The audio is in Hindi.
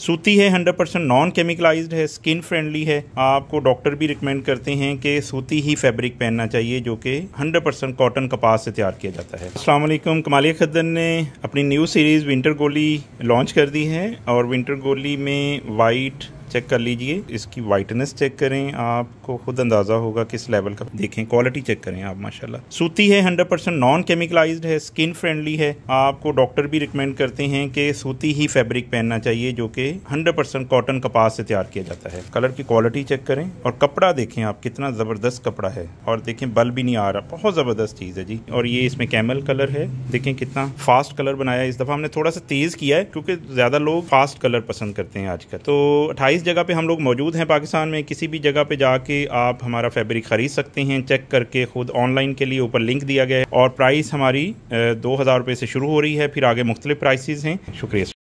सूती है हंड्रेड परसेंट नॉन केमिकलाइज्ड है स्किन फ्रेंडली है। आपको डॉक्टर भी रिकमेंड करते हैं कि सूती ही फैब्रिक पहनना चाहिए, जो कि हंड्रेड परसेंट कॉटन कपास से तैयार किया जाता है। असलम कमालिया खद्दन ने अपनी न्यू सीरीज़ विंटर गोली लॉन्च कर दी है और विंटर गोली में वाइट चेक कर लीजिए। इसकी वाइटनेस चेक करें। आपको खुद अंदाज़ा होगा किस लेवल का। देखें क्वालिटी चेक करें आप, माशाल्लाह। सूती है हंड्रेड परसेंट नॉन केमिकलाइज्ड है स्किन फ्रेंडली है। आपको डॉक्टर भी रिकमेंड करते हैं कि सूती ही फैब्रिक पहनना चाहिए, जो कि हंड्रेड परसेंट कॉटन कपास से तैयार किया जाता है। कलर की क्वालिटी चेक करें और कपड़ा देखें आप, कितना ज़बरदस्त कपड़ा है। और देखें, बल भी नहीं आ रहा। बहुत ज़बरदस्त चीज़ है जी। और ये इसमें कैमल कलर है। देखें कितना फास्ट कलर बनाया इस दफ़ा हमने थोड़ा सा तेज़ किया है, क्योंकि ज़्यादा लोग फास्ट कलर पसंद करते हैं आजकल। तो अट्ठाईस इस जगह पे हम लोग मौजूद हैं पाकिस्तान में। किसी भी जगह पे जाके आप हमारा फैब्रिक ख़रीद सकते हैं। चेक करके खुद ऑनलाइन के लिए ऊपर लिंक दिया गया है और प्राइस हमारी दो हज़ार रुपये से शुरू हो रही है, फिर आगे मुख्तलिफ़ प्राइसेज हैं। शुक्रिया।